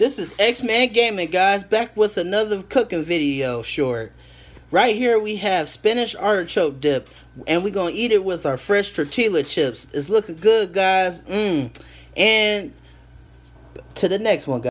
This is X-Man Gaming, guys, back with another cooking video short. Right here we have spinach artichoke dip, and we're going to eat it with our fresh tortilla chips. It's looking good, guys. Mmm. And to the next one, guys.